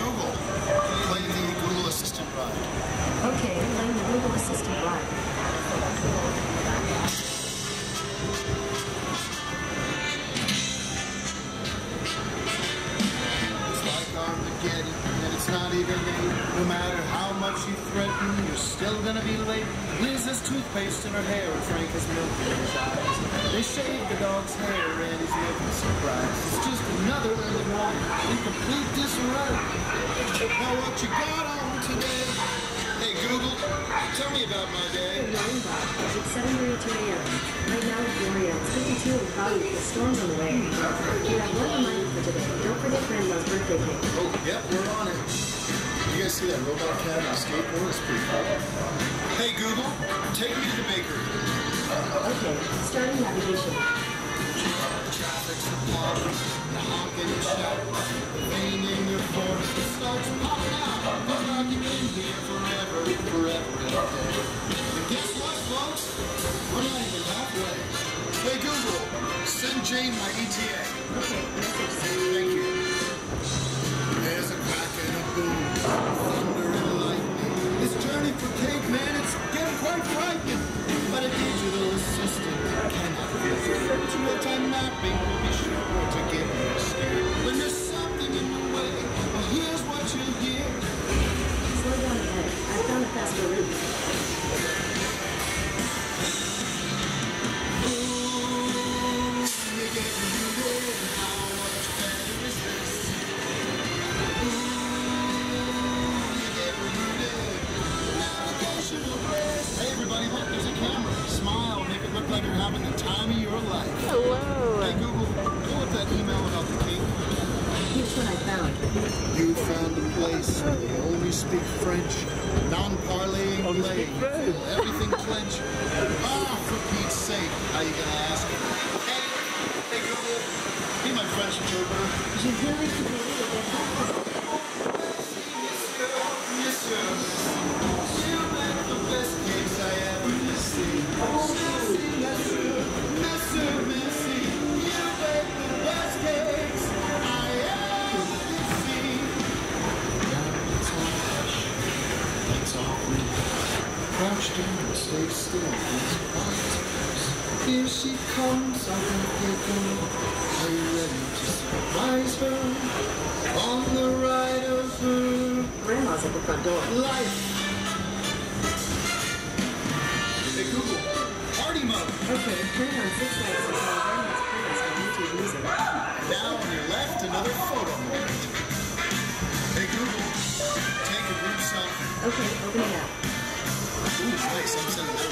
Google, play the Google Assistant ride. Okay, playing the Google Assistant ride. It's like Armageddon, and it's not even late. No matter how much you threaten, you're still gonna be late. Liz has toothpaste in her hair, and Frank has milk in his eyes. They shaved the dog's hair, and he's looking surprised. It's just another early morning in complete disarray. Now what you got on today? Hey Google, tell me about my day. Good morning, Bob. It's 7.32 a.m. Right now in Peoria, it's 52 and cloudy with storms on the way. You have one reminder for today. Don't forget Grandma's birthday cake. Oh, yep, we're on it. You guys see that robot cat on a skateboard? It's pretty cool. Hey Google, take me to the bakery. Uh, okay, starting navigation. The honking shout, the pain in your it starts popping out. Looks like you've been here forever, forever and a day. And guess what, folks? We're not even halfway. Hey Google, send Jane my ETA. Okay, thunder and lightning. This journey for Cake Man, it's getting quite frightening. But a digital assistant cannot visit. Real-time mapping place they only speak French, non-parlaying. French. Everything clench. Ah, for Pete's sake, how you gonna ask? Hey, hey Google, be my French interpreter. Crouch down, stay still, it's quiet. Here she comes, I'm thinking. Are you ready to surprise her on the ride of her Grandma's at the front door. life? Hey Google, party mode. Okay, turn on six lights and play Grandma's playlist on YouTube Music. Now on your left, another photo moment. Hey Google, take a group selfie. Okay, Sam Sam Sam